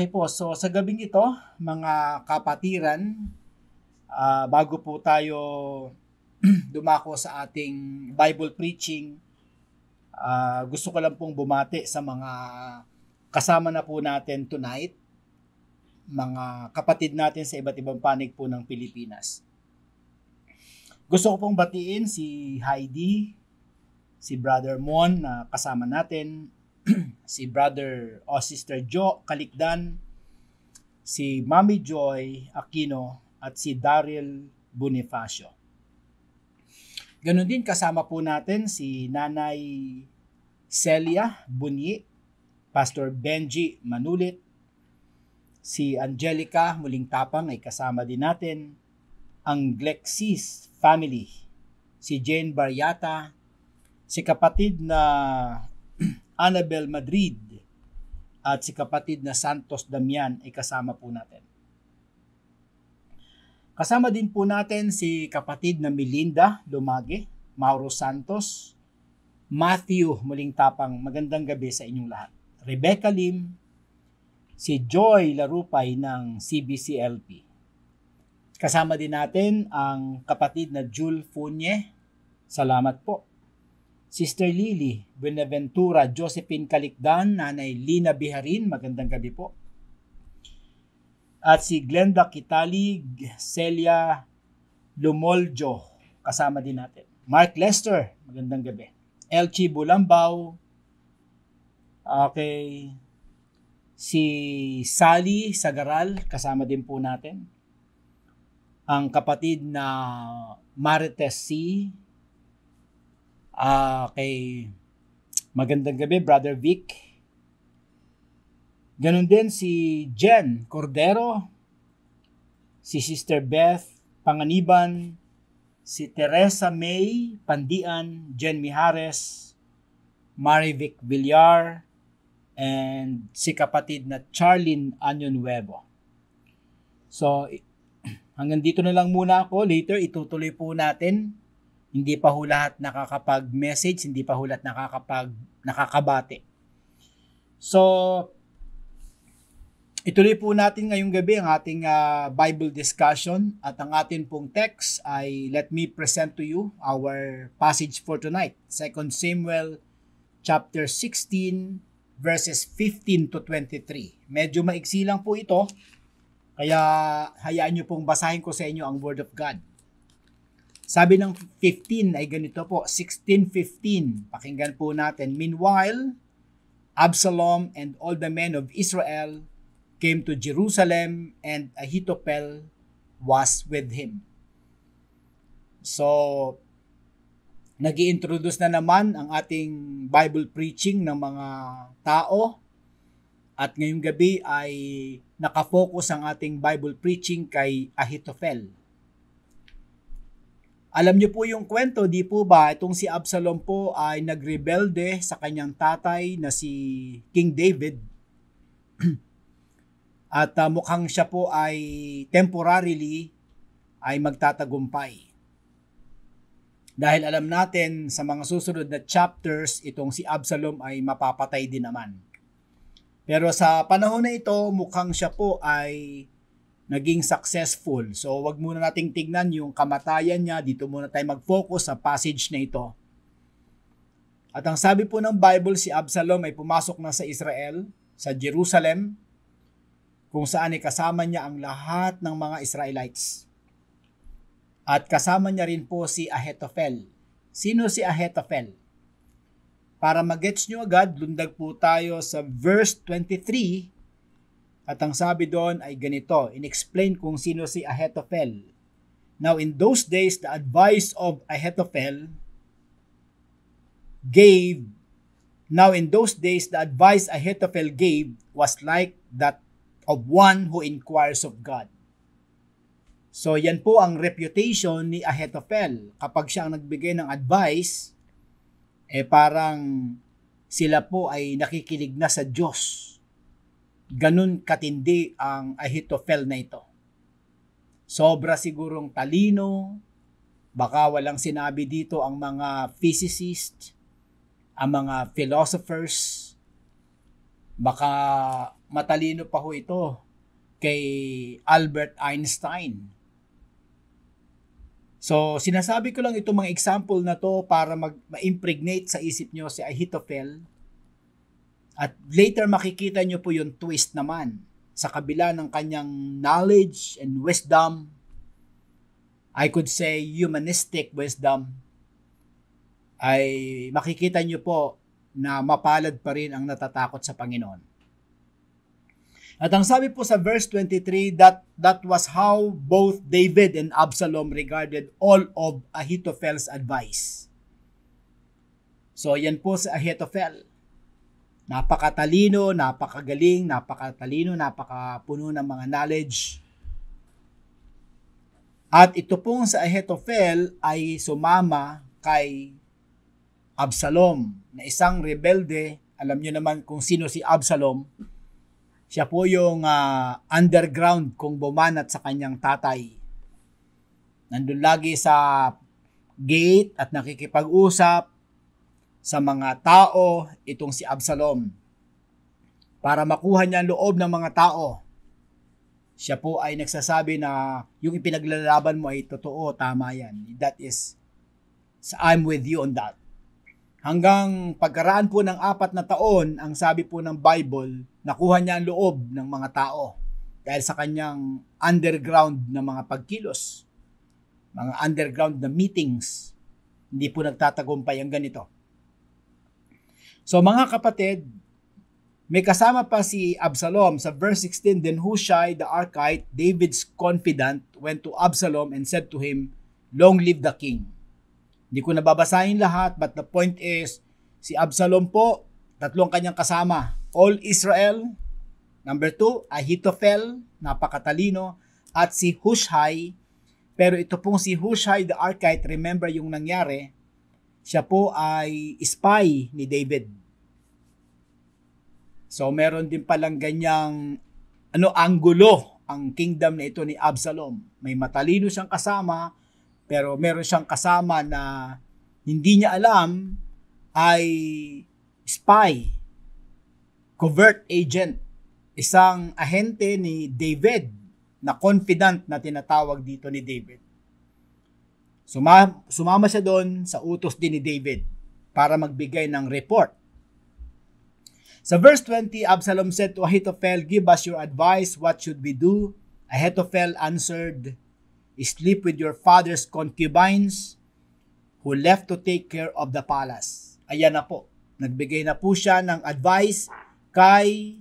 Okay po, so sa gabing ito, mga kapatiran, uh, bago po tayo dumako sa ating Bible preaching, uh, gusto ko lang pong bumati sa mga kasama na po natin tonight, mga kapatid natin sa iba't ibang panig po ng Pilipinas. Gusto ko pong batiin si Heidi, si Brother Mon na kasama natin, si brother o sister Jo Kalikdan, si Mami Joy Aquino at si Daryl Bonifacio. Ganon din kasama po natin si Nanay Celia Bunyi, Pastor Benji Manulit, si Angelica Muling Tapang ay kasama din natin, ang Glexis family, si Jane Baryata, si kapatid na Annabel Madrid at si kapatid na Santos Damian ay kasama po natin. Kasama din po natin si kapatid na Melinda Lumage, Mauro Santos, Matthew Muling Tapang, magandang gabi sa inyong lahat. Rebecca Lim, si Joy Larupay ng CBCLP. Kasama din natin ang kapatid na Jul Funye. Salamat po. Sister Lily, Buenaventura, Josephine Kalikdan, Nanay Lina Biharin, magandang gabi po. At si Glenda Kitalig, Celia Lumoljo, kasama din natin. Mark Lester, magandang gabi. Elchi Bulambaw, okay, si Sally Sagaral, kasama din po natin. Ang kapatid na Marites C, uh, kay magandang gabi, Brother Vic. Ganon din si Jen Cordero, si Sister Beth Panganiban, si Teresa May Pandian, Jen Mihares, Marivic Villar, and si kapatid na Charlene Anion Nuevo. So, hanggang dito na lang muna ako. Later, itutuloy po natin hindi pa ho lahat nakakapag-message, hindi pa ho lahat nakakapag, nakakabate. So, ituloy po natin ngayong gabi ang ating uh, Bible discussion at ang atin pong text ay let me present to you our passage for tonight. 2 Samuel chapter 16 verses 15 to 23. Medyo maiksi lang po ito, kaya hayaan nyo pong basahin ko sa inyo ang Word of God. Sabi ng 15 ay ganito po, 16.15. Pakinggan po natin. Meanwhile, Absalom and all the men of Israel came to Jerusalem and Ahithophel was with him. So, nag introduce na naman ang ating Bible preaching ng mga tao at ngayong gabi ay nakafocus ang ating Bible preaching kay Ahithophel. Alam niyo po yung kwento, di po ba? Itong si Absalom po ay nagrebelde sa kanyang tatay na si King David. At uh, mukhang siya po ay temporarily ay magtatagumpay. Dahil alam natin sa mga susunod na chapters, itong si Absalom ay mapapatay din naman. Pero sa panahon na ito, mukhang siya po ay naging successful. So wag muna nating tignan yung kamatayan niya. Dito muna tayo mag-focus sa passage na ito. At ang sabi po ng Bible, si Absalom ay pumasok na sa Israel, sa Jerusalem, kung saan ay kasama niya ang lahat ng mga Israelites. At kasama niya rin po si Ahitophel. Sino si Ahitophel? Para magets nyo agad, lundag po tayo sa verse 23 at ang sabi doon ay ganito, in-explain kung sino si Ahitophel. Now in those days, the advice of Ahitophel gave Now in those days, the advice Ahitophel gave was like that of one who inquires of God. So yan po ang reputation ni Ahitophel. Kapag siya ang nagbigay ng advice, eh parang sila po ay nakikinig na sa Diyos ganun katindi ang Ahitophel na ito. Sobra sigurong talino, baka walang sinabi dito ang mga physicists, ang mga philosophers, baka matalino pa ho ito kay Albert Einstein. So, sinasabi ko lang itong mga example na to para mag, ma-impregnate sa isip nyo si Ahithophel. At later makikita nyo po yung twist naman sa kabila ng kanyang knowledge and wisdom. I could say humanistic wisdom. Ay makikita nyo po na mapalad pa rin ang natatakot sa Panginoon. At ang sabi po sa verse 23, that, that was how both David and Absalom regarded all of Ahithophel's advice. So yan po si Ahithophel. Napakatalino, napakagaling, napakatalino, napakapuno ng mga knowledge. At ito pong sa Ahithophel ay sumama kay Absalom na isang rebelde. Alam niyo naman kung sino si Absalom siya po yung uh, underground kung bumanat sa kanyang tatay. Nandun lagi sa gate at nakikipag-usap sa mga tao itong si Absalom para makuha niya ang loob ng mga tao. Siya po ay nagsasabi na yung ipinaglalaban mo ay totoo, tama yan. That is, I'm with you on that. Hanggang pagkaraan po ng apat na taon, ang sabi po ng Bible, nakuha niya ang loob ng mga tao dahil sa kanyang underground na mga pagkilos, mga underground na meetings. Hindi po nagtatagumpay ang ganito. So mga kapatid, may kasama pa si Absalom sa verse 16, Then Hushai the Archite, David's confidant, went to Absalom and said to him, Long live the king. Hindi ko nababasahin lahat, but the point is, si Absalom po, tatlong kanyang kasama. All Israel, number two, Ahithophel, napakatalino, at si Hushai, pero ito pong si Hushai the Archite, remember yung nangyari, siya po ay spy ni David. So meron din palang ganyang ano anggulo ang kingdom na ito ni Absalom. May matalino siyang kasama, pero meron siyang kasama na hindi niya alam ay spy, covert agent, isang ahente ni David na confident na tinatawag dito ni David. Suma, sumama siya doon sa utos din ni David para magbigay ng report. Sa verse 20, Absalom said to Ahithophel, Give us your advice, what should we do? Ahithophel answered, sleep with your father's concubines who left to take care of the palace. Ayan na po. Nagbigay na po siya ng advice kay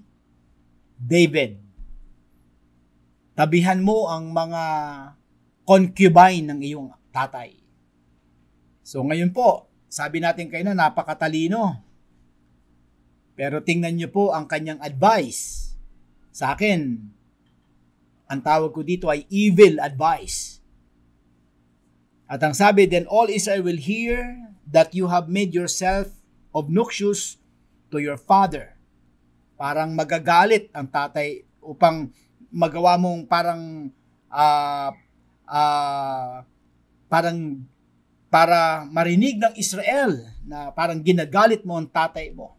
David. Tabihan mo ang mga concubine ng iyong tatay. So ngayon po, sabi natin kayo na napakatalino. Pero tingnan niyo po ang kanyang advice. Sa akin, ang tawag ko dito ay evil advice. At ang sabi, then all Israel will hear that you have made yourself obnoxious to your father. Parang magagalit ang tatay upang magawa mong parang uh, uh, parang para marinig ng Israel na parang ginagalit mo ang tatay mo.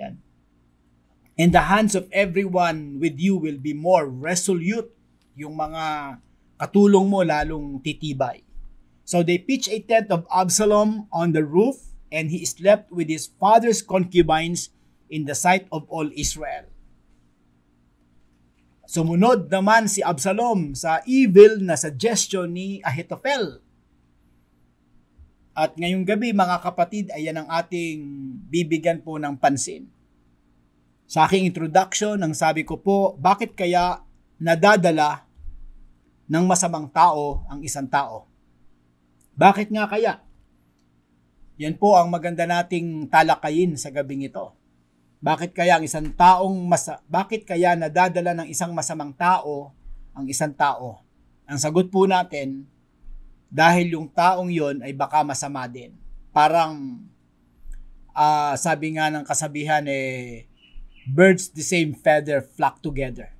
Yan. In the hands of everyone with you will be more resolute. Yung mga katulong mo lalong titibay. So they pitched a tent of Absalom on the roof and he slept with his father's concubines in the sight of all Israel. Sumunod naman si Absalom sa evil na suggestion ni Ahithophel. At ngayong gabi mga kapatid, ayan ang ating bibigyan po ng pansin. Sa aking introduction, ang sabi ko po, bakit kaya nadadala ng masamang tao ang isang tao? Bakit nga kaya? Yan po ang maganda nating talakayin sa gabing ito. Bakit kaya ang isang taong masa bakit kaya nadadala ng isang masamang tao ang isang tao? Ang sagot po natin dahil yung taong yon ay baka masama din. Parang uh, sabi nga ng kasabihan eh birds the same feather flock together.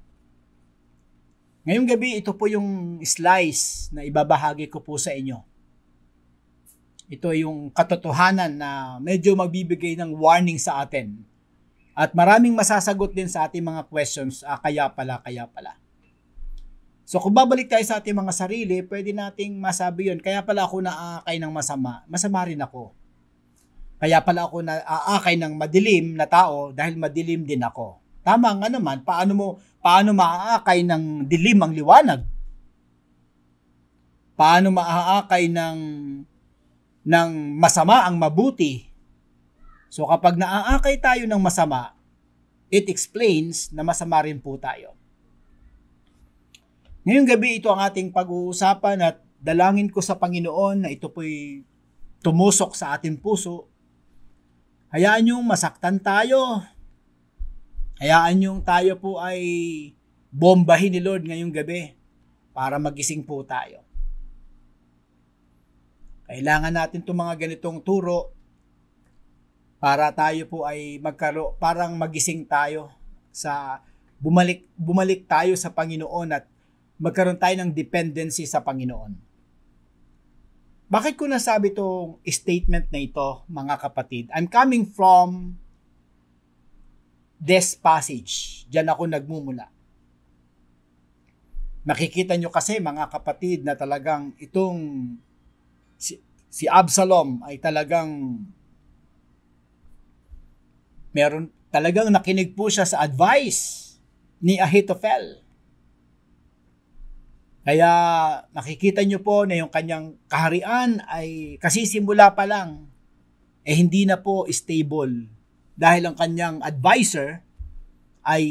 Ngayong gabi, ito po yung slice na ibabahagi ko po sa inyo. Ito yung katotohanan na medyo magbibigay ng warning sa atin At maraming masasagot din sa ating mga questions, ah, kaya pala, kaya pala. So kung babalik tayo sa ating mga sarili, pwede nating masabi yun, kaya pala ako naaakay ng masama, masama rin ako. Kaya pala ako naaakay ng madilim na tao dahil madilim din ako. Tama nga naman, paano mo paano maaakay ng dilim ang liwanag? Paano maaakay ng ng masama ang mabuti? So kapag naaakay tayo ng masama, it explains na masama rin po tayo. Ngayong gabi ito ang ating pag-uusapan at dalangin ko sa Panginoon na ito po'y tumusok sa ating puso. Hayaan yung masaktan tayo. Hayaan yung tayo po ay bombahin ni Lord ngayong gabi para magising po tayo. Kailangan natin itong mga ganitong turo para tayo po ay magkaro parang magising tayo sa bumalik bumalik tayo sa Panginoon at magkaroon tayo ng dependency sa Panginoon. Bakit ko nasabi itong statement na ito, mga kapatid? I'm coming from this passage. Diyan ako nagmumula. Makikita nyo kasi mga kapatid na talagang itong si, si Absalom ay talagang meron talagang nakinig po siya sa advice ni Ahithophel. Kaya nakikita nyo po na yung kanyang kaharian ay kasisimula pa lang, eh hindi na po stable. Dahil ang kanyang advisor ay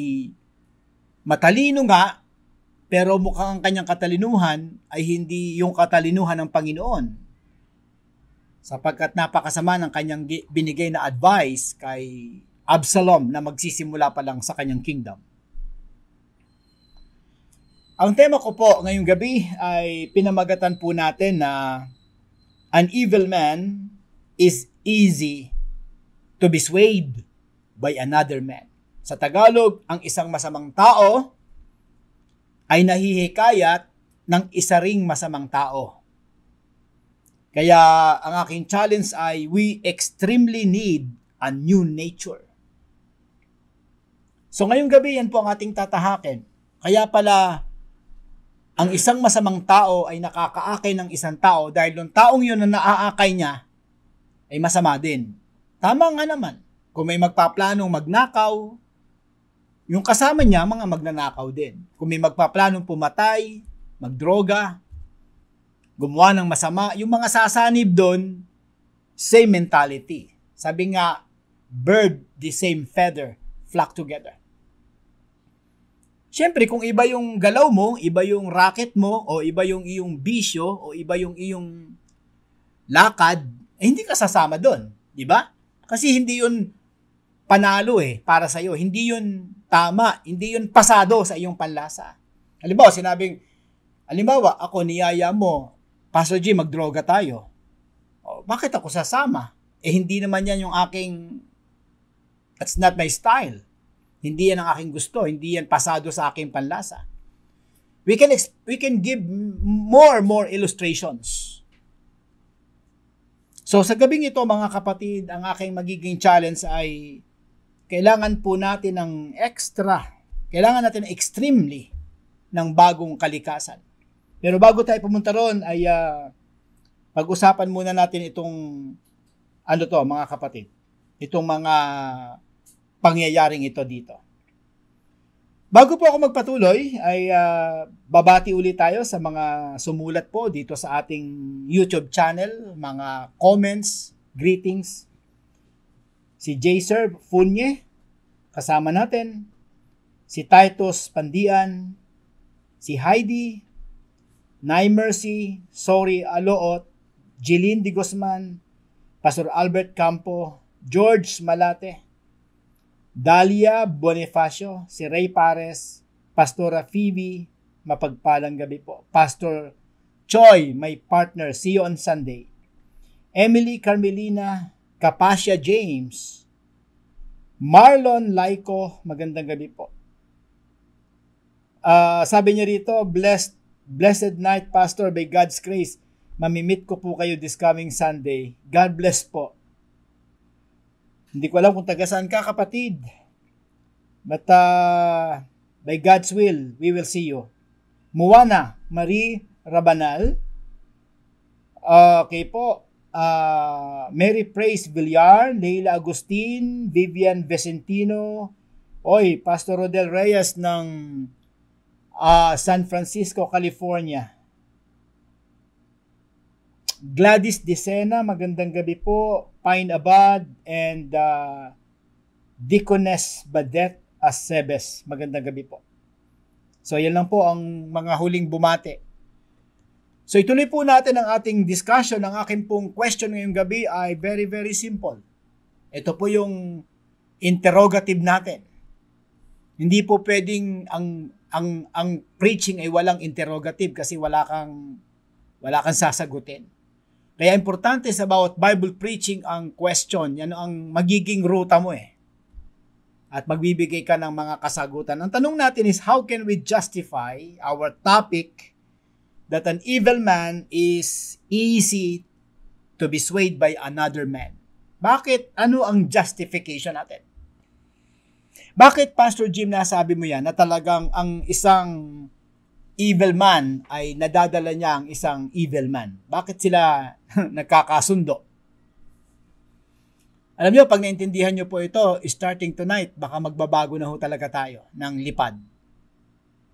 matalino nga, pero mukhang ang kanyang katalinuhan ay hindi yung katalinuhan ng Panginoon. Sapagkat napakasama ng kanyang binigay na advice kay Absalom na magsisimula pa lang sa kanyang kingdom. Ang tema ko po ngayong gabi ay pinamagatan po natin na an evil man is easy to be swayed by another man. Sa Tagalog, ang isang masamang tao ay nahihikayat ng isa ring masamang tao. Kaya ang aking challenge ay we extremely need a new nature. So ngayong gabi yan po ang ating tatahakin. Kaya pala ang isang masamang tao ay nakakaakay ng isang tao dahil yung taong yun na naaakay niya ay masama din. Tama nga naman. Kung may magpaplanong magnakaw, yung kasama niya, mga magnanakaw din. Kung may magpaplanong pumatay, magdroga, gumawa ng masama, yung mga sasanib doon, same mentality. Sabi nga, bird the same feather flock together. Siyempre, kung iba yung galaw mo, iba yung racket mo, o iba yung iyong bisyo, o iba yung iyong lakad, eh hindi ka sasama doon. Di ba? Kasi hindi yun panalo eh, para sa iyo. Hindi yun tama. Hindi yun pasado sa iyong panlasa. Halimbawa, sinabing, halimbawa, ako niyaya mo, Pastor G, magdroga tayo. O, bakit ako sasama? Eh, hindi naman yan yung aking, that's not my style. Hindi yan ang aking gusto, hindi yan pasado sa aking panlasa. We can we can give more more illustrations. So sa gabing ito mga kapatid, ang aking magiging challenge ay kailangan po natin ng extra, kailangan natin extremely ng bagong kalikasan. Pero bago tayo pumunta ron ay uh, pag-usapan muna natin itong ano to mga kapatid. Itong mga pangyayaring ito dito. Bago po ako magpatuloy, ay uh, babati ulit tayo sa mga sumulat po dito sa ating YouTube channel, mga comments, greetings. Si J. Sir Funye, kasama natin. Si Titus Pandian, si Heidi, Nay Mercy, Sorry Aloot, Jeline Di Guzman, Pastor Albert Campo, George Malate, Dalia Bonifacio, si Ray Pares, Pastora Phoebe, mapagpalang gabi po. Pastor Choi, my partner, see you on Sunday. Emily Carmelina, Kapasya James, Marlon Laiko, magandang gabi po. Uh, sabi niya rito, blessed, blessed night, Pastor, by God's grace. Mamimit ko po kayo this coming Sunday. God bless po. Hindi ko alam kung taga saan ka kapatid. But uh, by God's will, we will see you. Muwana, Marie Rabanal. Uh, okay po. Uh, Mary Praise Villar, Leila Agustin, Vivian Vicentino, Oy, Pastor Rodel Reyes ng uh, San Francisco, California. Gladys Dicena, magandang gabi po. Pine Abad and uh, Deaconess Badet Asebes, magandang gabi po. So yan lang po ang mga huling bumate. So ituloy po natin ang ating discussion. Ang akin pong question ngayong gabi ay very very simple. Ito po yung interrogative natin. Hindi po pwedeng ang ang ang preaching ay walang interrogative kasi wala kang wala kang sasagutin. Kaya importante sa bawat Bible preaching ang question. Yan ang magiging ruta mo eh. At magbibigay ka ng mga kasagutan. Ang tanong natin is, how can we justify our topic that an evil man is easy to be swayed by another man? Bakit? Ano ang justification natin? Bakit Pastor Jim nasabi mo yan na talagang ang isang evil man ay nadadala niya ang isang evil man? Bakit sila nagkakasundo? Alam niyo, pag naintindihan niyo po ito, starting tonight, baka magbabago na ho talaga tayo ng lipad.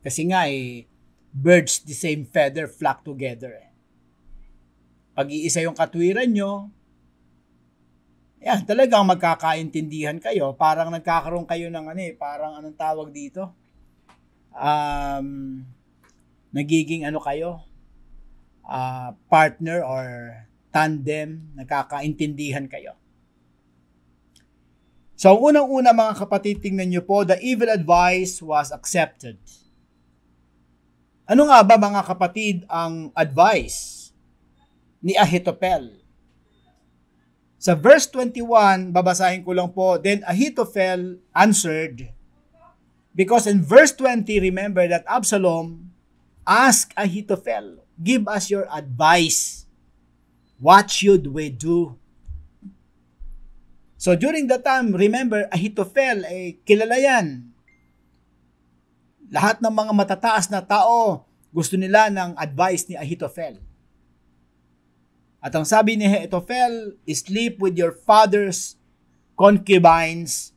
Kasi nga eh, birds the same feather flock together. Eh. Pag iisa yung katwiran nyo, yan, talagang magkakaintindihan kayo. Parang nagkakaroon kayo ng ano eh, parang anong tawag dito? Um, nagiging ano kayo? Uh, partner or tandem, nagkakaintindihan kayo. So, ang unang-una mga kapatid, tingnan nyo po, the evil advice was accepted. Ano nga ba mga kapatid ang advice ni Ahithophel? Sa verse 21, babasahin ko lang po, Then Ahithophel answered, because in verse 20, remember that Absalom asked Ahithophel, Give us your advice. What should we do? So during that time, remember, Ahithophel, eh, kilala yan. Lahat ng mga matataas na tao, gusto nila ng advice ni Ahithophel. At ang sabi ni Ahithophel, sleep with your father's concubines,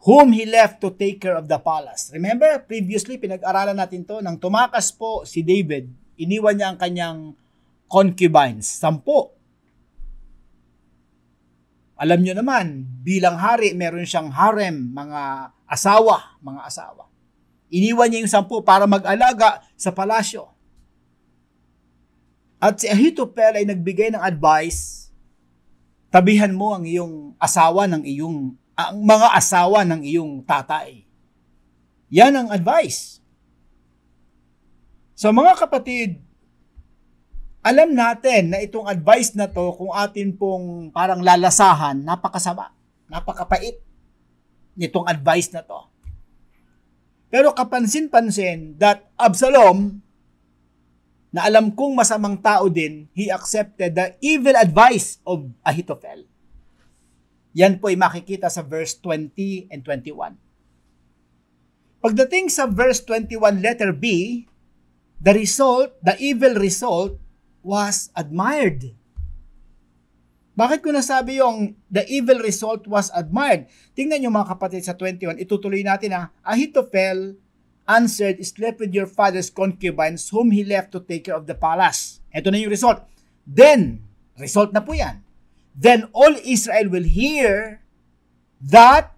whom he left to take care of the palace. Remember, previously, pinag-aralan natin to, nang tumakas po si David, iniwan niya ang kanyang concubines, sampo. Alam nyo naman, bilang hari, meron siyang harem, mga asawa, mga asawa. Iniwan niya yung sampu para mag-alaga sa palasyo. At si Ahithophel ay nagbigay ng advice, tabihan mo ang iyong asawa ng iyong, ang mga asawa ng iyong tatay. Yan ang advice. So mga kapatid, alam natin na itong advice na to, kung atin pong parang lalasahan, napakasama, napakapait nitong advice na to. Pero kapansin-pansin that Absalom, na alam kong masamang tao din, he accepted the evil advice of Ahithophel. Yan po ay makikita sa verse 20 and 21. Pagdating sa verse 21 letter B, the result, the evil result was admired. Bakit ko nasabi yung the evil result was admired? Tingnan nyo mga kapatid sa 21, itutuloy natin ha. Ahithophel answered, slept with your father's concubines whom he left to take care of the palace. Ito na yung result. Then, result na po yan. Then all Israel will hear that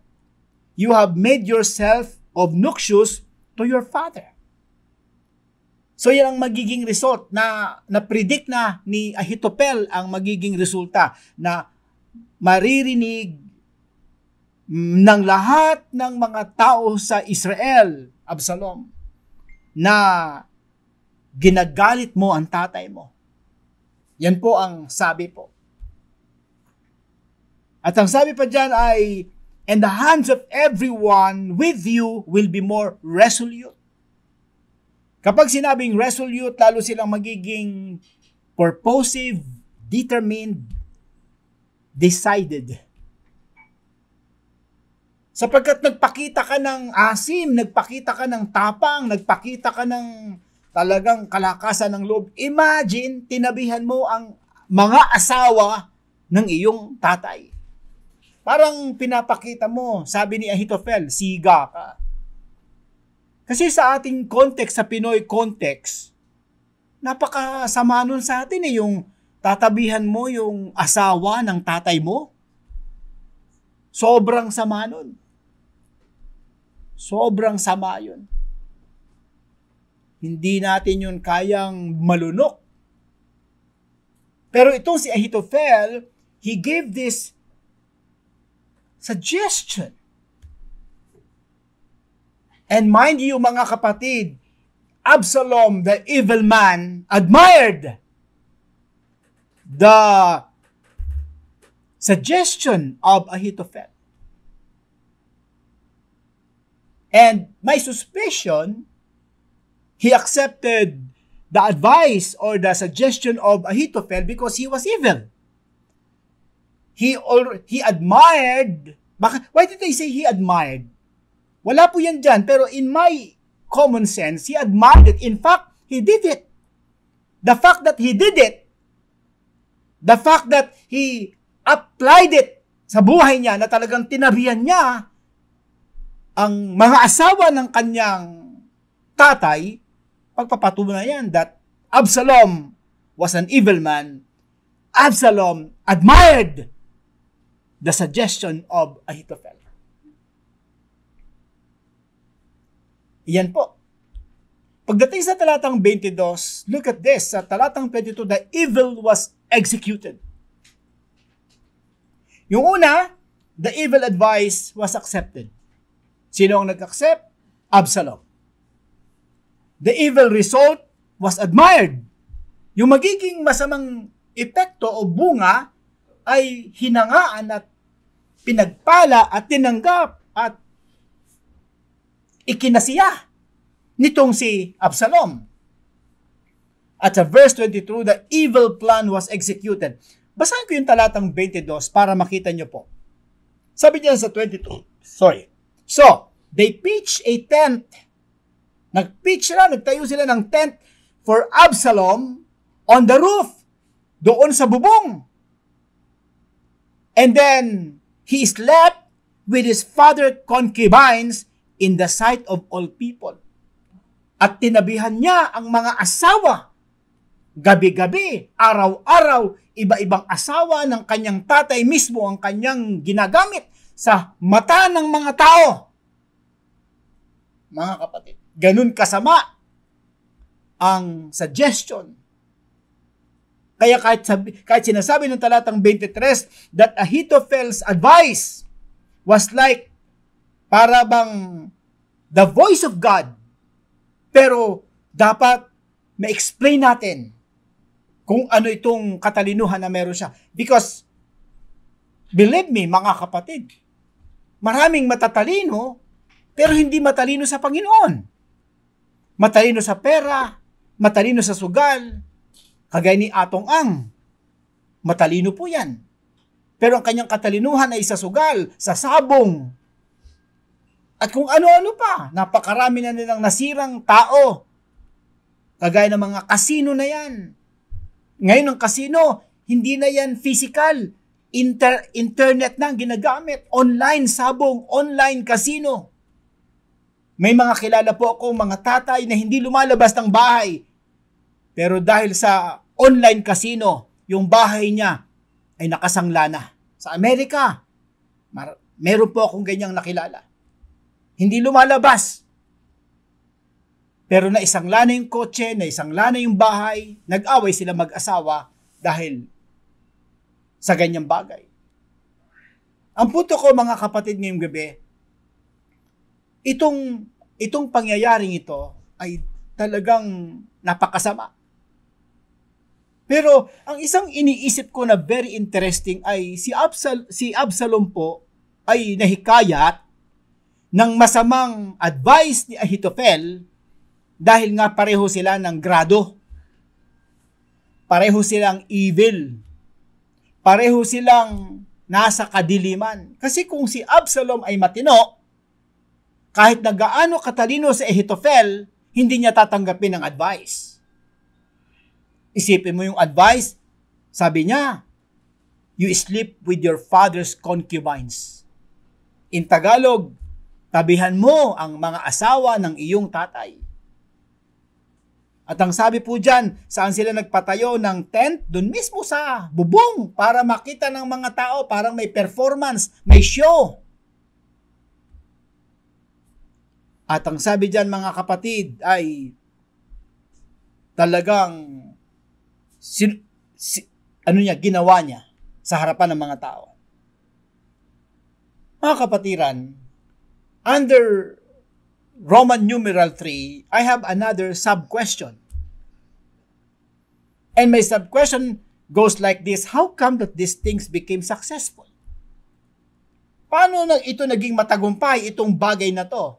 you have made yourself obnoxious to your father. So yan ang magiging result na na-predict na ni Ahithophel ang magiging resulta na maririnig ng lahat ng mga tao sa Israel, Absalom, na ginagalit mo ang tatay mo. Yan po ang sabi po. At ang sabi pa dyan ay, And the hands of everyone with you will be more resolute Kapag sinabing resolute, lalo silang magiging purposive, determined, decided. Sapagkat nagpakita ka ng asim, nagpakita ka ng tapang, nagpakita ka ng talagang kalakasan ng loob. Imagine, tinabihan mo ang mga asawa ng iyong tatay. Parang pinapakita mo, sabi ni Ahitophel, siga ka. Kasi sa ating context, sa Pinoy context, napakasama nun sa atin eh, yung tatabihan mo yung asawa ng tatay mo. Sobrang sama nun. Sobrang sama yun. Hindi natin yun kayang malunok. Pero itong si Ahitophel, he gave this suggestion. And mind you mga kapatid, Absalom, the evil man, admired the suggestion of Ahitophel. And my suspicion, he accepted the advice or the suggestion of Ahitophel because he was evil. He or he admired. Baka, why did I say he admired? Wala po yan dyan. Pero in my common sense, he admired it. In fact, he did it. The fact that he did it, the fact that he applied it sa buhay niya na talagang tinabihan niya ang mga asawa ng kanyang tatay, pagpapatunayan that Absalom was an evil man. Absalom admired the suggestion of Ahithophel. Yan po. Pagdating sa talatang 22, look at this. Sa talatang 22, the evil was executed. Yung una, the evil advice was accepted. Sino ang nag-accept? Absalom. The evil result was admired. Yung magiging masamang epekto o bunga ay hinangaan at pinagpala at tinanggap at ikinasiya nitong si Absalom. At sa verse 22, the evil plan was executed. Basahin ko yung talatang 22 para makita nyo po. Sabi niya sa 22, sorry, So, they pitch a tent. Nag-pitch sila, nagtayo sila ng tent for Absalom on the roof, doon sa bubong. And then, he slept with his father concubines in the sight of all people. At tinabihan niya ang mga asawa. Gabi-gabi, araw-araw, iba-ibang asawa ng kanyang tatay mismo ang kanyang ginagamit sa mata ng mga tao. Mga kapatid, ganun kasama ang suggestion. Kaya kahit, sabi, kahit sinasabi ng talatang 23 that Ahithophel's advice was like para bang the voice of God. Pero dapat ma-explain natin kung ano itong katalinuhan na meron siya. Because, believe me, mga kapatid, Maraming matatalino, pero hindi matalino sa Panginoon. Matalino sa pera, matalino sa sugal, kagaya ni Atong Ang. Matalino po yan. Pero ang kanyang katalinuhan ay sa sugal, sa sabong, at kung ano-ano pa. Napakarami na nilang nasirang tao. Kagaya ng mga kasino na yan. Ngayon ang kasino, hindi na yan physical Inter- internet na ang ginagamit. Online sabong, online casino. May mga kilala po ako, mga tatay na hindi lumalabas ng bahay. Pero dahil sa online casino, yung bahay niya ay nakasangla na. Sa Amerika, mar- meron po akong ganyang nakilala. Hindi lumalabas. Pero na isang lana yung kotse, na isang lana yung bahay, nag-away sila mag-asawa dahil sa ganyang bagay. Ang punto ko mga kapatid ngayong gabi, itong, itong pangyayaring ito ay talagang napakasama. Pero ang isang iniisip ko na very interesting ay si, Absal, si Absalom po ay nahikayat ng masamang advice ni Ahitophel dahil nga pareho sila ng grado. Pareho silang evil pareho silang nasa kadiliman. Kasi kung si Absalom ay matino, kahit na gaano katalino si Ahithophel, hindi niya tatanggapin ang advice. Isipin mo yung advice, sabi niya, you sleep with your father's concubines. In Tagalog, tabihan mo ang mga asawa ng iyong tatay. At ang sabi po dyan, saan sila nagpatayo ng tent? Doon mismo sa bubong para makita ng mga tao, parang may performance, may show. At ang sabi dyan mga kapatid ay talagang sin, si, ano niya, ginawa niya sa harapan ng mga tao. Mga kapatiran, under Roman numeral 3, I have another sub-question. And my sub-question goes like this, how come that these things became successful? Paano na ito naging matagumpay, itong bagay na to?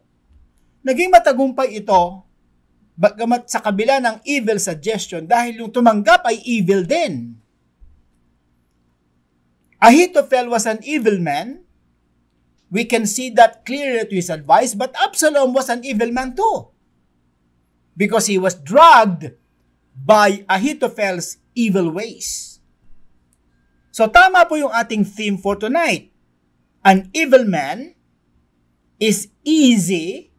Naging matagumpay ito, bagamat sa kabila ng evil suggestion dahil yung tumanggap ay evil din. Ahithophel was an evil man. We can see that clearly to his advice, but Absalom was an evil man too. Because he was drugged by Ahithophel's evil ways. So tama po yung ating theme for tonight. An evil man is easy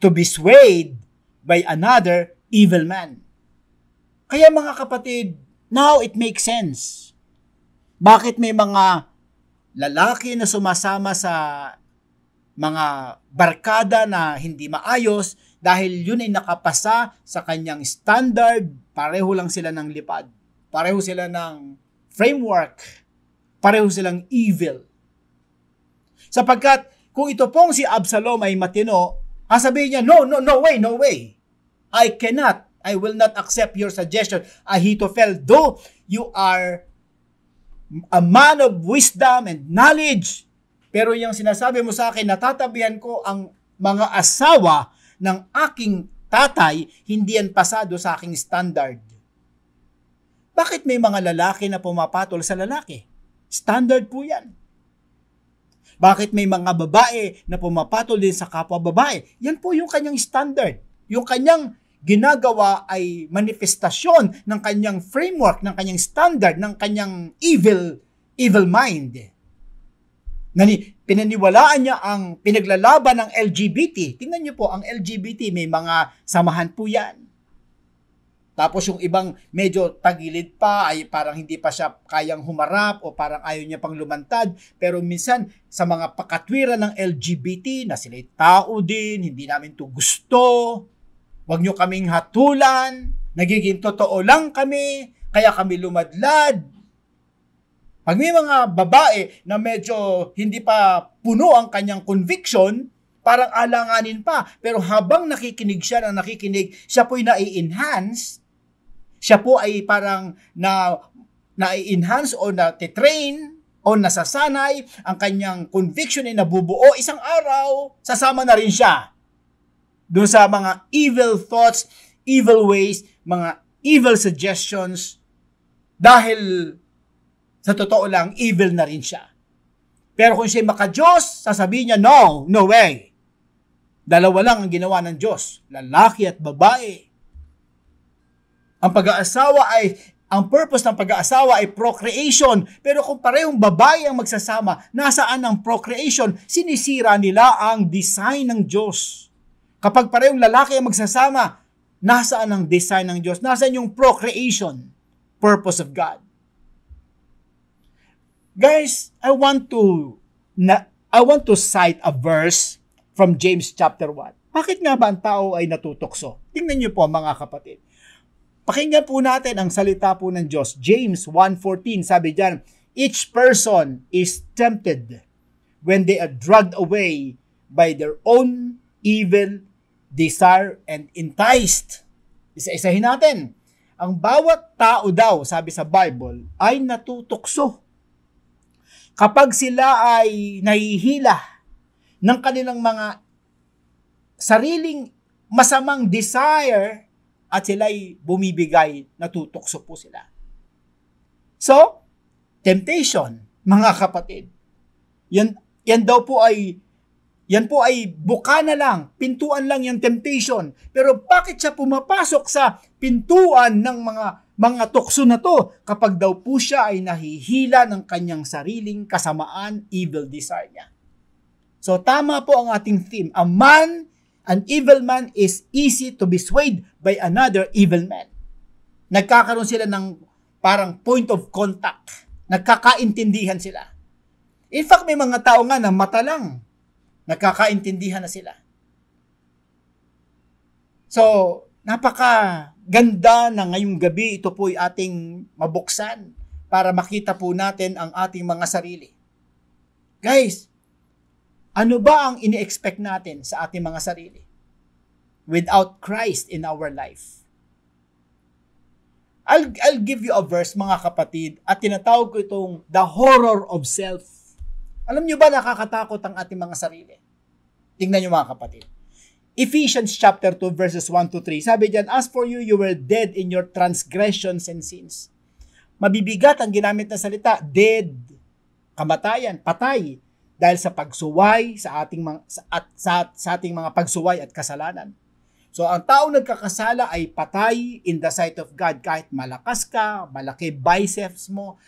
to be swayed by another evil man. Kaya mga kapatid, now it makes sense. Bakit may mga lalaki na sumasama sa mga barkada na hindi maayos dahil yun ay nakapasa sa kanyang standard, pareho lang sila ng lipad. Pareho sila ng framework. Pareho silang evil. Sapagkat kung ito pong si Absalom ay matino, sabihin niya, no, no, no way, no way. I cannot, I will not accept your suggestion. Ahithophel, though you are a man of wisdom and knowledge, pero yung sinasabi mo sa akin, natatabihan ko ang mga asawa ng aking tatay, hindi yan pasado sa aking standard. Bakit may mga lalaki na pumapatol sa lalaki? Standard po yan. Bakit may mga babae na pumapatol din sa kapwa babae? Yan po yung kanyang standard. Yung kanyang ginagawa ay manifestasyon ng kanyang framework, ng kanyang standard, ng kanyang evil evil mind. Nani, pinaniwalaan niya ang pinaglalaban ng LGBT. Tingnan niyo po, ang LGBT may mga samahan po yan. Tapos yung ibang medyo tagilid pa ay parang hindi pa siya kayang humarap o parang ayaw niya pang lumantad. Pero minsan sa mga pakatwiran ng LGBT na sila tao din, hindi namin to gusto. Huwag niyo kaming hatulan. Nagiging totoo lang kami. Kaya kami lumadlad pag may mga babae na medyo hindi pa puno ang kanyang conviction, parang alanganin pa. Pero habang nakikinig siya na nakikinig, siya po'y na-enhance, siya po ay parang na na-enhance o na-train o nasasanay, ang kanyang conviction ay nabubuo, isang araw, sasama na rin siya. Doon sa mga evil thoughts, evil ways, mga evil suggestions, dahil sa totoo lang, evil na rin siya. Pero kung siya maka-Diyos, sasabihin niya, no, no way. Dalawa lang ang ginawa ng Diyos, lalaki at babae. Ang pag-aasawa ay, ang purpose ng pag-aasawa ay procreation. Pero kung parehong babae ang magsasama, nasaan ang procreation? Sinisira nila ang design ng Diyos. Kapag parehong lalaki ang magsasama, nasaan ang design ng Diyos? Nasaan yung procreation? Purpose of God. Guys, I want to na, I want to cite a verse from James chapter 1. Bakit nga ba ang tao ay natutokso? Tingnan niyo po mga kapatid. Pakinggan po natin ang salita po ng Diyos. James 1.14, sabi diyan, Each person is tempted when they are dragged away by their own evil desire and enticed. Isa-isahin natin. Ang bawat tao daw, sabi sa Bible, ay natutokso kapag sila ay nahihila ng kanilang mga sariling masamang desire at sila ay bumibigay, natutokso po sila. So, temptation, mga kapatid. Yan, yan daw po ay yan po ay buka na lang, pintuan lang yung temptation. Pero bakit siya pumapasok sa pintuan ng mga mga tukso na to kapag daw po siya ay nahihila ng kanyang sariling kasamaan, evil desire niya. So tama po ang ating theme. A man, an evil man is easy to be swayed by another evil man. Nagkakaroon sila ng parang point of contact. Nagkakaintindihan sila. In fact, may mga tao nga na mata lang Nagkakaintindihan na sila. So, napaka ganda na ngayong gabi ito po ay ating mabuksan para makita po natin ang ating mga sarili. Guys, ano ba ang ini-expect natin sa ating mga sarili? Without Christ in our life. I'll, I'll give you a verse mga kapatid at tinatawag ko itong the horror of self. Alam nyo ba nakakatakot ang ating mga sarili? Tingnan nyo mga kapatid. Ephesians chapter 2 verses 1 to 3. Sabi diyan, As for you, you were dead in your transgressions and sins. Mabibigat ang ginamit na salita, dead, kamatayan, patay, dahil sa pagsuway sa ating mga, sa, at, sa, sa ating mga pagsuway at kasalanan. So ang tao nagkakasala ay patay in the sight of God kahit malakas ka, malaki biceps mo,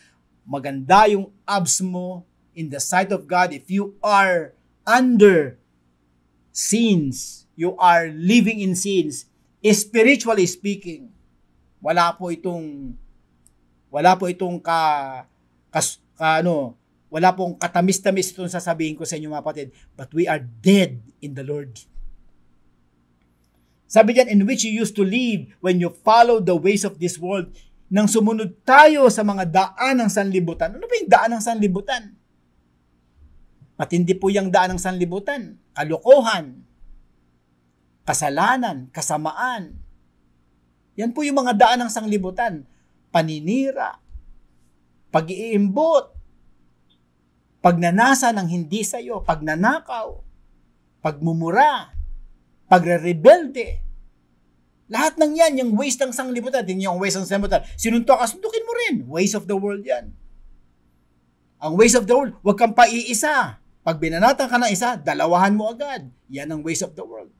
maganda yung abs mo, in the sight of God, if you are under sins, you are living in sins, spiritually speaking, wala po itong wala po itong ka, kas, ka ano, wala pong katamis-tamis itong sasabihin ko sa inyo mga kapatid, but we are dead in the Lord. Sabi diyan, in which you used to live when you follow the ways of this world, nang sumunod tayo sa mga daan ng sanlibutan. Ano ba yung daan ng sanlibutan? Matindi po yung daan ng sanlibutan. Kalokohan, kasalanan, kasamaan. Yan po yung mga daan ng sanlibutan. Paninira, pag-iimbot, pagnanasa ng hindi sa iyo, pagnanakaw, pagmumura, pagre-rebelde. Lahat ng yan, yung ways ng sanglibutan, din yung ways ng sanglibutan. Sinuntok ka, suntukin mo rin. Ways of the world yan. Ang ways of the world, huwag kang paiisa. Pag binanatan ka ng isa, dalawahan mo agad. Yan ang ways of the world.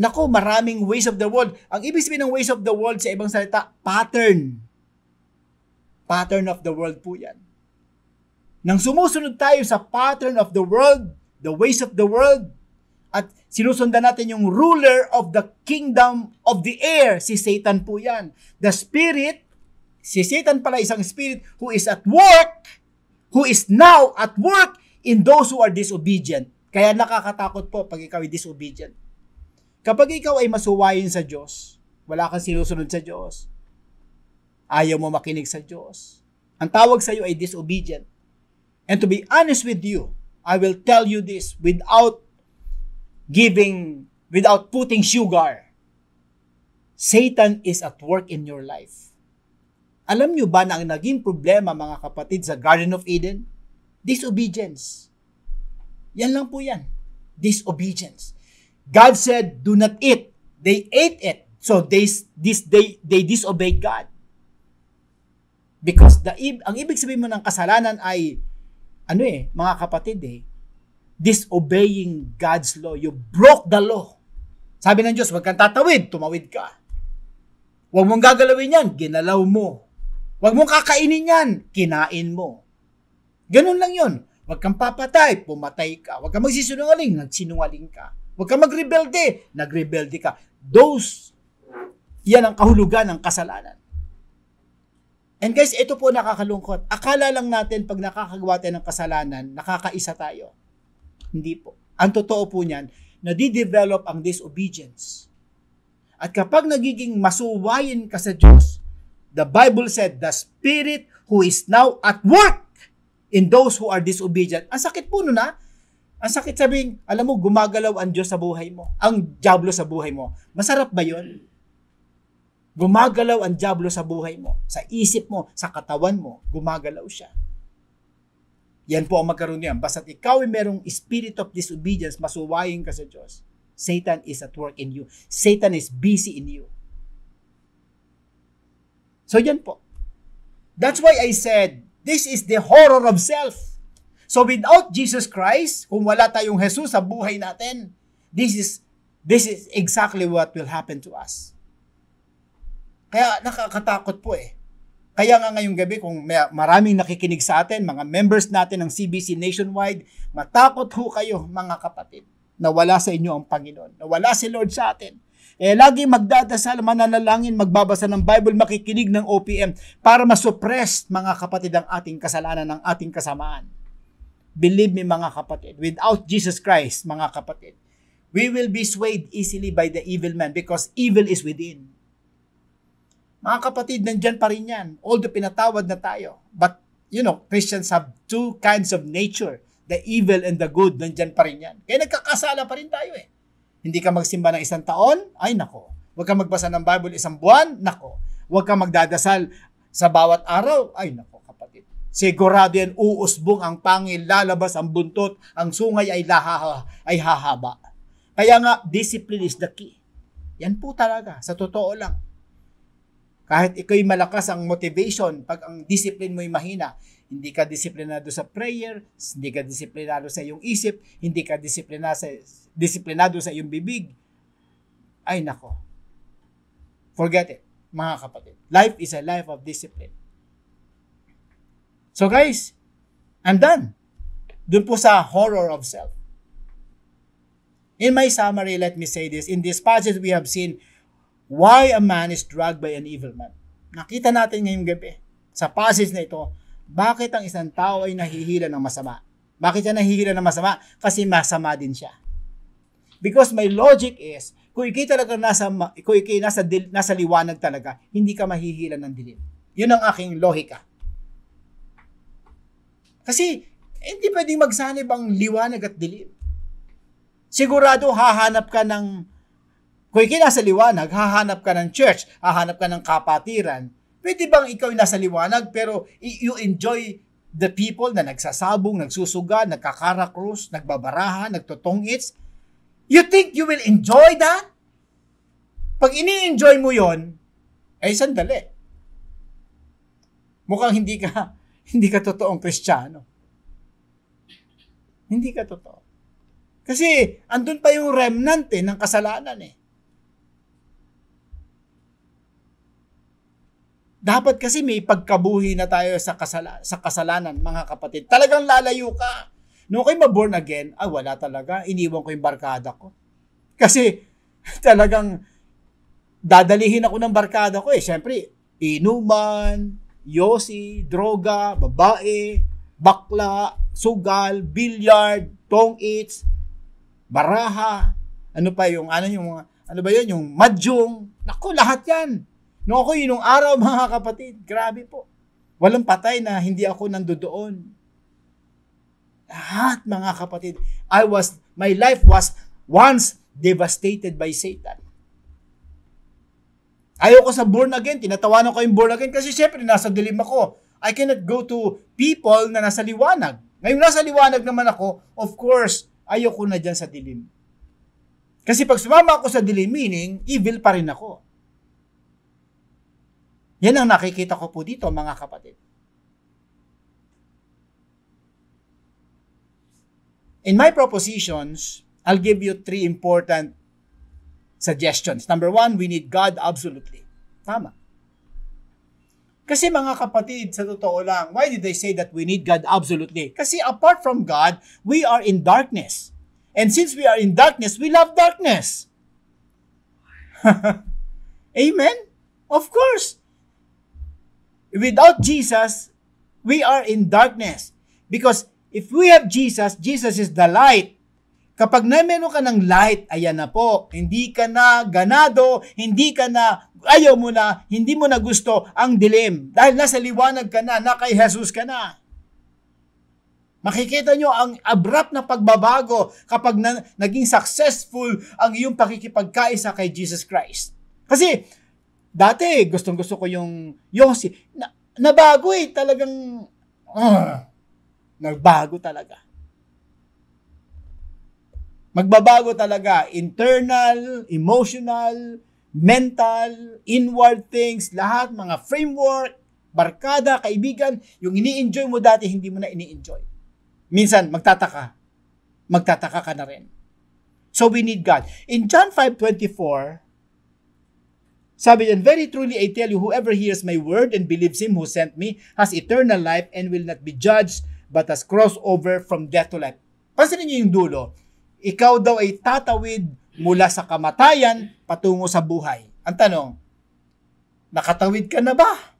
Nako, maraming ways of the world. Ang ibig sabihin ng ways of the world sa ibang salita, pattern. Pattern of the world po yan. Nang sumusunod tayo sa pattern of the world, the ways of the world, at sinusundan natin yung ruler of the kingdom of the air, si Satan po yan. The spirit, si Satan pala isang spirit who is at work who is now at work in those who are disobedient. Kaya nakakatakot po pag ikaw ay disobedient. Kapag ikaw ay masuwayin sa Diyos, wala kang sinusunod sa Diyos, ayaw mo makinig sa Diyos, ang tawag sa iyo ay disobedient. And to be honest with you, I will tell you this without giving, without putting sugar. Satan is at work in your life. Alam nyo ba na ang naging problema mga kapatid sa Garden of Eden? Disobedience. Yan lang po yan. Disobedience. God said, do not eat. They ate it. So they, this, they, they disobeyed God. Because the, ang ibig sabihin mo ng kasalanan ay, ano eh, mga kapatid eh, disobeying God's law. You broke the law. Sabi ng Diyos, huwag kang tatawid, tumawid ka. Huwag mong gagalawin yan, ginalaw mo. Huwag mong kakainin yan, kinain mo. Ganun lang yon. Huwag kang papatay, pumatay ka. Huwag kang magsisinungaling, nagsinungaling ka. Huwag kang magrebelde, nagrebelde ka. Those, yan ang kahulugan ng kasalanan. And guys, ito po nakakalungkot. Akala lang natin pag nakakagawa tayo ng kasalanan, nakakaisa tayo. Hindi po. Ang totoo po niyan, nadidevelop ang disobedience. At kapag nagiging masuwayin ka sa Diyos, the Bible said, the Spirit who is now at work in those who are disobedient. Ang sakit po nun ha. Ang sakit sabing, alam mo, gumagalaw ang Diyos sa buhay mo. Ang Diablo sa buhay mo. Masarap ba yon? Gumagalaw ang Diablo sa buhay mo. Sa isip mo, sa katawan mo, gumagalaw siya. Yan po ang magkaroon niyan. Basta't ikaw ay merong spirit of disobedience, masuwayin ka sa Diyos. Satan is at work in you. Satan is busy in you. So yan po. That's why I said, This is the horror of self. So without Jesus Christ, kung wala tayong Jesus sa buhay natin, this is this is exactly what will happen to us. Kaya nakakatakot po eh. Kaya nga ngayong gabi, kung may, maraming nakikinig sa atin, mga members natin ng CBC Nationwide, matakot ho kayo mga kapatid na wala sa inyo ang Panginoon, na wala si Lord sa atin. Eh, lagi magdadasal, mananalangin, magbabasa ng Bible, makikinig ng OPM para masuppress, mga kapatid, ang ating kasalanan, ng ating kasamaan. Believe me, mga kapatid, without Jesus Christ, mga kapatid, we will be swayed easily by the evil man because evil is within. Mga kapatid, nandyan pa rin yan. Although pinatawad na tayo. But, you know, Christians have two kinds of nature. The evil and the good, nandyan pa rin yan. Kaya nagkakasala pa rin tayo eh. Hindi ka magsimba ng isang taon? Ay nako. Huwag ka magbasa ng Bible isang buwan? Nako. Huwag ka magdadasal sa bawat araw? Ay nako kapatid. Sigurado yan uusbong ang pangil, lalabas ang buntot, ang sungay ay, laha, ay hahaba. Kaya nga, discipline is the key. Yan po talaga, sa totoo lang. Kahit ikaw'y malakas ang motivation, pag ang discipline mo'y mahina, hindi ka disiplinado sa prayer, hindi ka disiplinado sa iyong isip, hindi ka disiplinado sa, disiplinado sa iyong bibig. Ay nako. Forget it, mga kapatid. Life is a life of discipline. So guys, I'm done. Doon po sa horror of self. In my summary, let me say this. In this passage, we have seen why a man is drugged by an evil man. Nakita natin ngayong gabi sa passage na ito, bakit ang isang tao ay nahihila ng masama? Bakit siya nahihila ng masama? Kasi masama din siya. Because my logic is, kung ikay talaga nasa, kung ikay nasa, nasa liwanag talaga, hindi ka mahihila ng dilim. Yun ang aking lohika. Kasi, hindi pwedeng magsanib ang liwanag at dilim. Sigurado hahanap ka ng kung ikaw nasa liwanag, hahanap ka ng church, hahanap ka ng kapatiran. Pwede bang ikaw nasa liwanag pero you enjoy the people na nagsasabong, nagsusuga, nagkakarakrus, nagbabaraha, nagtotongits? You think you will enjoy that? Pag ini-enjoy mo yon, ay sandali. Mukhang hindi ka hindi ka totoong Kristiyano. Hindi ka totoo. Kasi andun pa yung remnant eh, ng kasalanan eh. Dapat kasi may pagkabuhi na tayo sa, kasala, sa kasalanan, mga kapatid. Talagang lalayo ka. Nung kayo ma-born again, ah, wala talaga. Iniwan ko yung barkada ko. Kasi talagang dadalihin ako ng barkada ko eh. Siyempre, inuman, yosi, droga, babae, bakla, sugal, billiard, tong eats, baraha, ano pa yung, ano yung mga, ano ba yun, yung madjong, nako, lahat yan. No ako yun, nung araw mga kapatid, grabe po. Walang patay na hindi ako nandoon. Lahat mga kapatid, I was, my life was once devastated by Satan. Ayoko sa born again, tinatawanan ko yung born again kasi syempre nasa dilim ako. I cannot go to people na nasa liwanag. Ngayon nasa liwanag naman ako, of course, ayoko na dyan sa dilim. Kasi pag sumama ako sa dilim, meaning, evil pa rin ako. Yan ang nakikita ko po dito mga kapatid. In my propositions, I'll give you three important suggestions. Number one, we need God absolutely. Tama. Kasi mga kapatid, sa totoo lang, why did they say that we need God absolutely? Kasi apart from God, we are in darkness. And since we are in darkness, we love darkness. Amen? Of course. Without Jesus, we are in darkness. Because if we have Jesus, Jesus is the light. Kapag na meron ka ng light, ayan na po, hindi ka na ganado, hindi ka na, ayaw mo na, hindi mo na gusto ang dilim. Dahil nasa liwanag ka na, na kay Jesus ka na. Makikita nyo ang abrupt na pagbabago kapag na, naging successful ang iyong pakikipagkaisa kay Jesus Christ. Kasi Dati, gustong gusto ko yung Yossi. Na, nabago eh, talagang, uh, nagbago talaga. Magbabago talaga. Internal, emotional, mental, inward things, lahat, mga framework, barkada, kaibigan, yung ini-enjoy mo dati, hindi mo na ini-enjoy. Minsan, magtataka. Magtataka ka na rin. So we need God. In John 5.24, sabi niyan, Very truly I tell you, whoever hears my word and believes him who sent me has eternal life and will not be judged, but has crossed over from death to life. Pansinin niyo yung dulo. Ikaw daw ay tatawid mula sa kamatayan patungo sa buhay. Ang tanong, nakatawid ka na ba?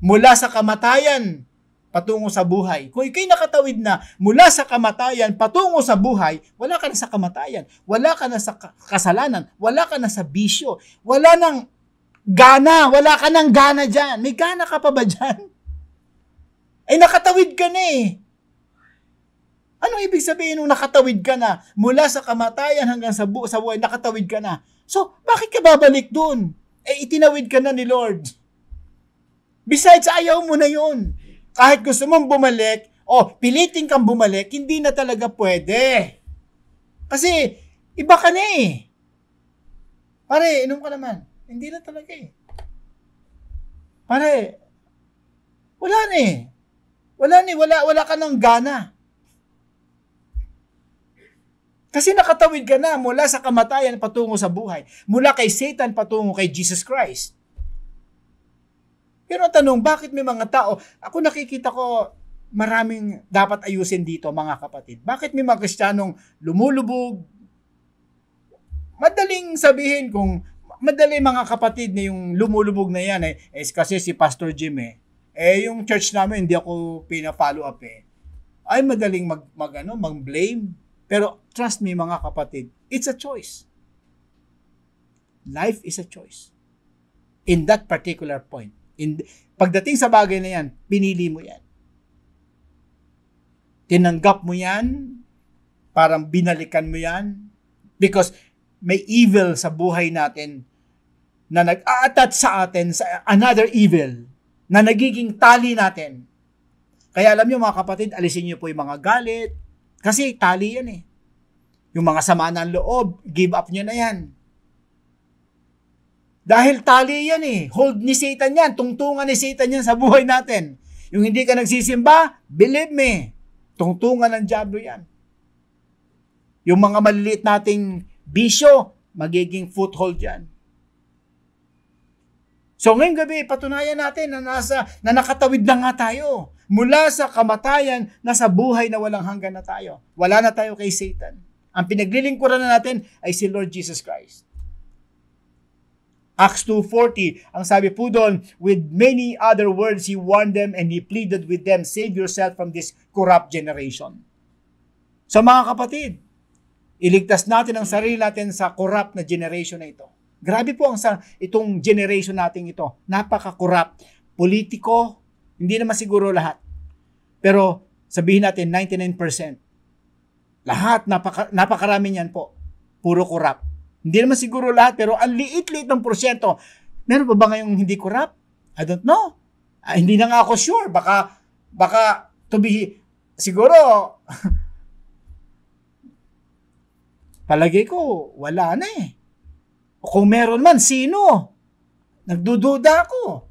Mula sa kamatayan patungo sa buhay. Kung ikay nakatawid na mula sa kamatayan patungo sa buhay, wala ka na sa kamatayan, wala ka na sa kasalanan, wala ka na sa bisyo, wala nang gana, wala ka nang gana dyan. May gana ka pa ba dyan? Ay nakatawid ka na eh. Ano ibig sabihin nung nakatawid ka na? Mula sa kamatayan hanggang sa, bu- sa buhay, nakatawid ka na. So, bakit ka babalik dun? Eh, itinawid ka na ni Lord. Besides, ayaw mo na yun. Kahit gusto mong bumalik, o oh, pilitin kang bumalik, hindi na talaga pwede. Kasi, iba ka na eh. Pare, inom ka naman. Hindi na talaga eh. Pare, wala na eh. Wala na eh. Wala, wala ka ng gana. Kasi nakatawid ka na mula sa kamatayan patungo sa buhay. Mula kay Satan patungo kay Jesus Christ. Pero ang tanong, bakit may mga tao, ako nakikita ko maraming dapat ayusin dito mga kapatid. Bakit may mga kristyanong lumulubog? Madaling sabihin kung madali mga kapatid na yung lumulubog na yan eh, eh kasi si Pastor Jim eh. Eh yung church namin hindi ako pina-follow up eh. Ay madaling mag, mag ano, mag-blame. Pero trust me mga kapatid, it's a choice. Life is a choice. In that particular point. In, pagdating sa bagay na yan, pinili mo yan. Tinanggap mo yan, parang binalikan mo yan, because may evil sa buhay natin na nag-a-attach sa atin sa another evil na nagiging tali natin. Kaya alam niyo mga kapatid, alisin niyo po yung mga galit, kasi tali yan eh. Yung mga sama ng loob, give up niyo na yan. Dahil tali yan eh. Hold ni Satan yan. Tungtungan ni Satan yan sa buhay natin. Yung hindi ka nagsisimba, believe me, tungtungan ng Diablo yan. Yung mga maliliit nating bisyo, magiging foothold yan. So ngayong gabi, patunayan natin na, nasa, na nakatawid na nga tayo. Mula sa kamatayan, nasa buhay na walang hanggan na tayo. Wala na tayo kay Satan. Ang pinaglilingkuran na natin ay si Lord Jesus Christ. Acts 2.40, ang sabi po doon, with many other words he warned them and he pleaded with them, save yourself from this corrupt generation. So mga kapatid, iligtas natin ang sarili natin sa corrupt na generation na ito. Grabe po ang sa itong generation natin ito. Napaka-corrupt. Politiko, hindi naman siguro lahat. Pero sabihin natin 99%. Lahat, napaka, napakarami niyan po. Puro corrupt. Hindi naman siguro lahat, pero ang liit-liit ng porsyento. Meron pa ba ngayong hindi corrupt? I don't know. Ah, hindi na nga ako sure. Baka, baka to be, siguro, palagay ko, wala na eh. Kung meron man, sino? Nagdududa ako.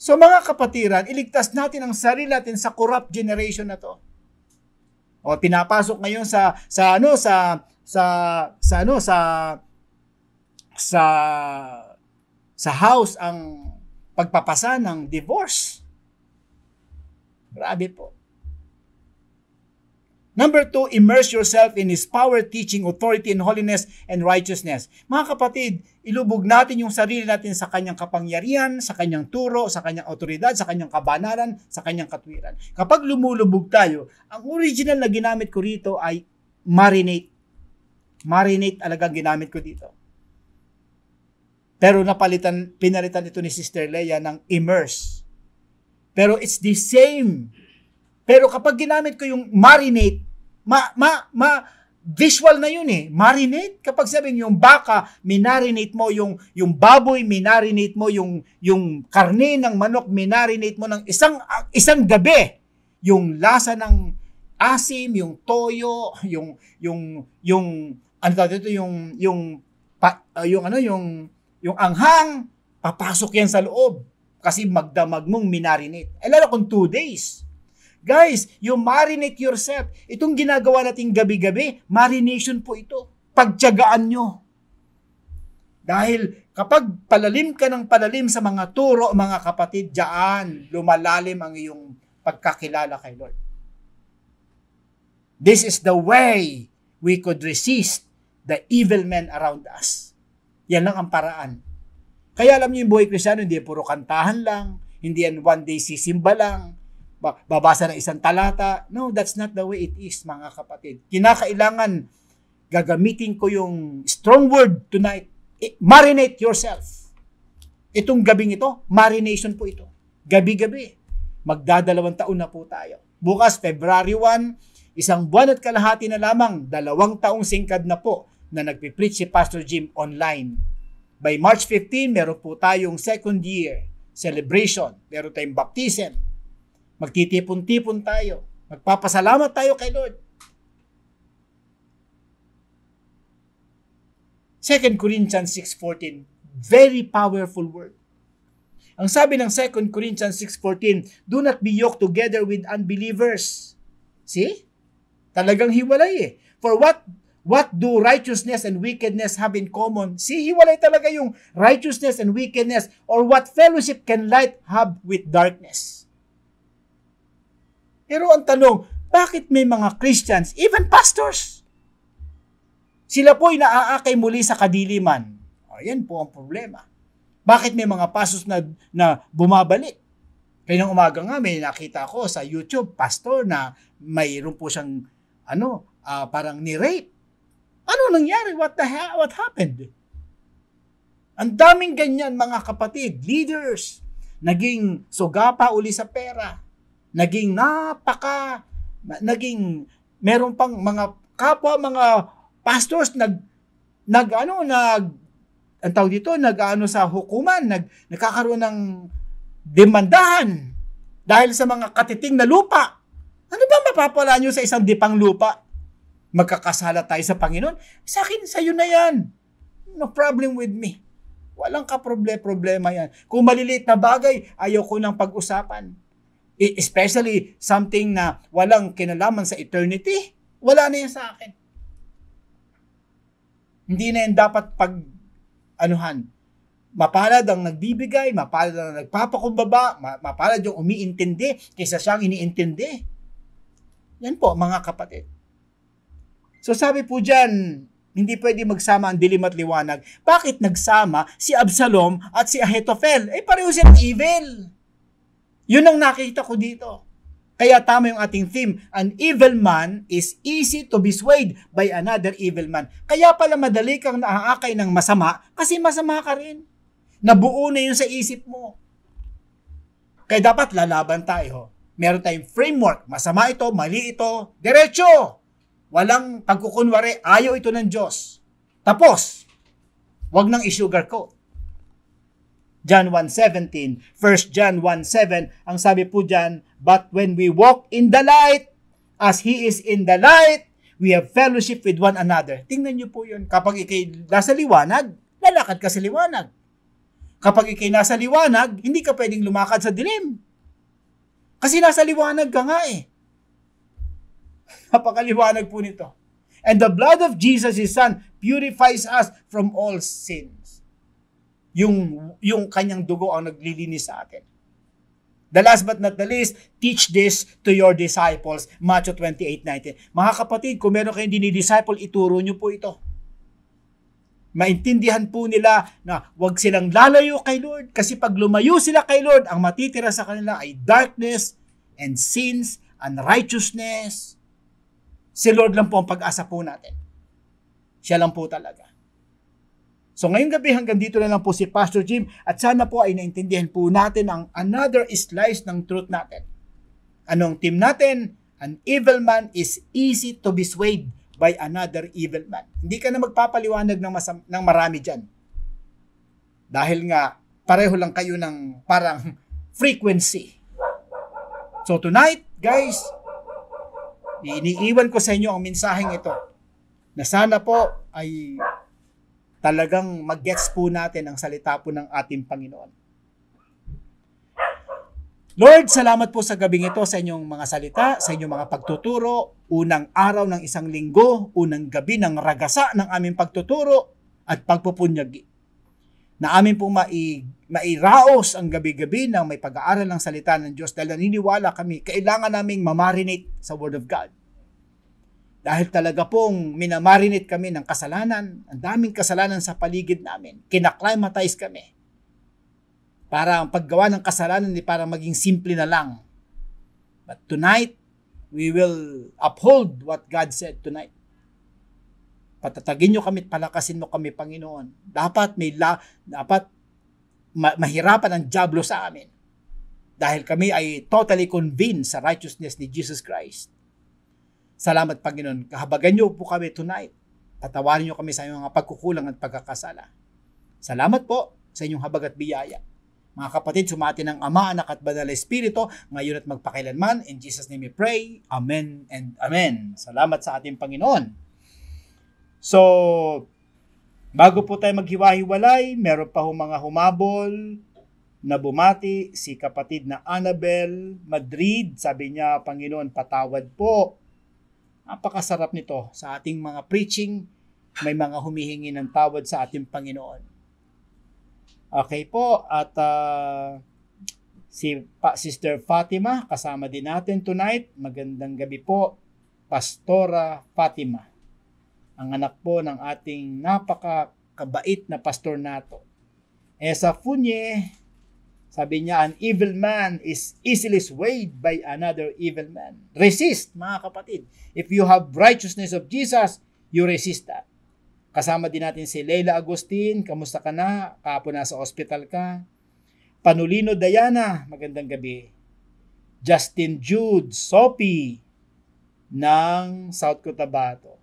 So mga kapatiran, iligtas natin ang sarili natin sa corrupt generation na to. O pinapasok ngayon sa sa ano sa sa sa ano sa sa sa house ang pagpapasa ng divorce. Grabe po. Number two, immerse yourself in His power, teaching, authority, and holiness and righteousness. Mga kapatid, ilubog natin yung sarili natin sa kanyang kapangyarihan, sa kanyang turo, sa kanyang otoridad, sa kanyang kabanalan, sa kanyang katwiran. Kapag lumulubog tayo, ang original na ginamit ko rito ay marinate Marinate talagang ginamit ko dito. Pero napalitan, pinalitan ito ni Sister Leia ng immerse. Pero it's the same. Pero kapag ginamit ko yung marinate, ma, ma, ma, visual na yun eh. Marinate. Kapag sabihin yung baka, minarinate mo, yung, yung baboy, minarinate mo, yung, yung karne ng manok, minarinate mo ng isang, isang gabi. Yung lasa ng asim, yung toyo, yung, yung, yung ano tawag dito yung yung pa, uh, yung ano yung yung anghang papasok yan sa loob. Kasi magdamag mong minarinate. Eh lalo kung two days. Guys, you marinate yourself. Itong ginagawa nating gabi-gabi, marination po ito. Pagtyagaan nyo. Dahil kapag palalim ka ng palalim sa mga turo, mga kapatid, diyan lumalalim ang iyong pagkakilala kay Lord. This is the way we could resist the evil men around us. Yan lang ang paraan. Kaya alam niyo yung buhay kristyano, hindi puro kantahan lang, hindi yan one day sisimba lang, babasa ng isang talata. No, that's not the way it is, mga kapatid. Kinakailangan gagamitin ko yung strong word tonight. Marinate yourself. Itong gabing ito, marination po ito. Gabi-gabi. Magdadalawang taon na po tayo. Bukas, February 1, Isang buwan at kalahati na lamang, dalawang taong singkad na po na nagpipreach si Pastor Jim online. By March 15, meron po tayong second year celebration. Meron tayong baptism. Magtitipon-tipon tayo. Magpapasalamat tayo kay Lord. 2 Corinthians 6.14, very powerful word. Ang sabi ng 2 Corinthians 6.14, do not be yoked together with unbelievers. See? Talagang hiwalay eh. For what what do righteousness and wickedness have in common? Si hiwalay talaga yung righteousness and wickedness or what fellowship can light have with darkness? Pero ang tanong, bakit may mga Christians, even pastors, sila po ay naaakay muli sa kadiliman? O, yan po ang problema. Bakit may mga pastors na, na bumabalik? Kaya umaga nga, may nakita ko sa YouTube, pastor na mayroon po siyang ano, uh, parang ni-rape. Ano nangyari? What the hell? What happened? Ang daming ganyan mga kapatid, leaders, naging sugapa uli sa pera, naging napaka, naging meron pang mga kapwa mga pastors nag nag ano nag ang tawag dito nag ano sa hukuman nag nagkakaroon ng demandahan dahil sa mga katiting na lupa ano ba mapapala nyo sa isang dipang lupa? Magkakasala tayo sa Panginoon? Sa akin, sa iyo na yan. No problem with me. Walang ka-problema yan. Kung maliliit na bagay, ayaw ko nang pag-usapan. E, especially something na walang kinalaman sa eternity, wala na yan sa akin. Hindi na yan dapat pag anuhan. Mapalad ang nagbibigay, mapalad ang nagpapakumbaba, mapalad yung umiintindi kaysa siyang iniintindi. Yan po, mga kapatid. So sabi po dyan, hindi pwede magsama ang dilim at liwanag. Bakit nagsama si Absalom at si Ahithophel? Eh pareho silang evil. Yun ang nakita ko dito. Kaya tama yung ating theme. An evil man is easy to be swayed by another evil man. Kaya pala madali kang naaakay ng masama kasi masama ka rin. Nabuo na yun sa isip mo. Kaya dapat lalaban tayo meron tayong framework. Masama ito, mali ito, diretso. Walang pagkukunwari, ayaw ito ng Diyos. Tapos, wag nang i-sugarcoat. John 1.17, 1 John 1.7, ang sabi po dyan, But when we walk in the light, as He is in the light, we have fellowship with one another. Tingnan niyo po yun. Kapag ikay nasa liwanag, lalakad ka sa liwanag. Kapag ikay nasa liwanag, hindi ka pwedeng lumakad sa dilim. Kasi nasa liwanag ka nga eh. Napakaliwanag po nito. And the blood of Jesus, His Son, purifies us from all sins. Yung, yung kanyang dugo ang naglilinis sa atin. The last but not the least, teach this to your disciples. Matthew 28.19. Mga kapatid, kung meron kayong dinidisciple, ituro nyo po ito. Maintindihan po nila na wag silang lalayo kay Lord kasi pag lumayo sila kay Lord, ang matitira sa kanila ay darkness and sins, unrighteousness. Si Lord lang po ang pag-asa po natin. Siya lang po talaga. So ngayong gabi hanggang dito na lang po si Pastor Jim at sana po ay naintindihan po natin ang another slice ng truth natin. Anong team natin? An evil man is easy to be swayed by another evil man. Hindi ka na magpapaliwanag ng, masam- ng marami dyan. Dahil nga, pareho lang kayo ng parang frequency. So tonight, guys, iniiwan ko sa inyo ang mensaheng ito na sana po ay talagang mag-gets po natin ang salita po ng ating Panginoon. Lord, salamat po sa gabing ito sa inyong mga salita, sa inyong mga pagtuturo, unang araw ng isang linggo, unang gabi ng ragasa ng aming pagtuturo at pagpupunyagi. Na amin po mai, mairaos ang gabi-gabi ng may pag-aaral ng salita ng Diyos dahil naniniwala kami, kailangan naming mamarinate sa Word of God. Dahil talaga pong minamarinate kami ng kasalanan, ang daming kasalanan sa paligid namin, kinaklimatize kami para ang paggawa ng kasalanan ni para maging simple na lang. But tonight, we will uphold what God said tonight. Patatagin nyo kami palakasin mo kami, Panginoon. Dapat may la, dapat ma- mahirapan ang diablo sa amin. Dahil kami ay totally convinced sa righteousness ni Jesus Christ. Salamat, Panginoon. Kahabagan nyo po kami tonight. Patawarin nyo kami sa inyong mga pagkukulang at pagkakasala. Salamat po sa inyong habag at biyaya. Mga kapatid, sumati ng Ama, Anak at Banal Espiritu, ngayon at magpakailanman. In Jesus' name we pray. Amen and Amen. Salamat sa ating Panginoon. So, bago po tayo maghiwa-hiwalay, meron pa ho mga humabol na bumati si kapatid na Annabel Madrid. Sabi niya, Panginoon, patawad po. Napakasarap nito sa ating mga preaching. May mga humihingi ng tawad sa ating Panginoon. Okay po, at uh, si pa, Sister Fatima, kasama din natin tonight. Magandang gabi po, Pastora Fatima. Ang anak po ng ating napakakabait na pastor nato. Eh sa Funye, sabi niya, an evil man is easily swayed by another evil man. Resist, mga kapatid. If you have righteousness of Jesus, you resist that. Kasama din natin si Leila Agustin. Kamusta ka na? Kapo nasa ospital ka. Panulino Diana, magandang gabi. Justin Jude, Sophie ng South Cotabato.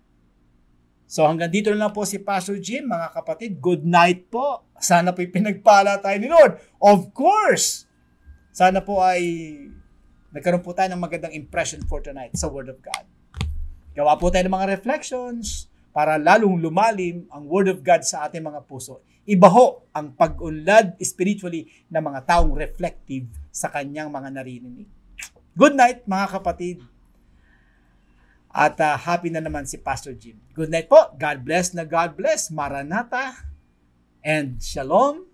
So hanggang dito na lang po si Pastor Jim, mga kapatid. Good night po. Sana po pinagpala tayo ni Lord. Of course! Sana po ay nagkaroon po tayo ng magandang impression for tonight sa Word of God. Gawa po tayo ng mga reflections, para lalong lumalim ang Word of God sa ating mga puso. Iba ho ang pag-unlad spiritually ng mga taong reflective sa kanyang mga naririnig. Good night mga kapatid. At uh, happy na naman si Pastor Jim. Good night po. God bless na God bless. Maranatha and Shalom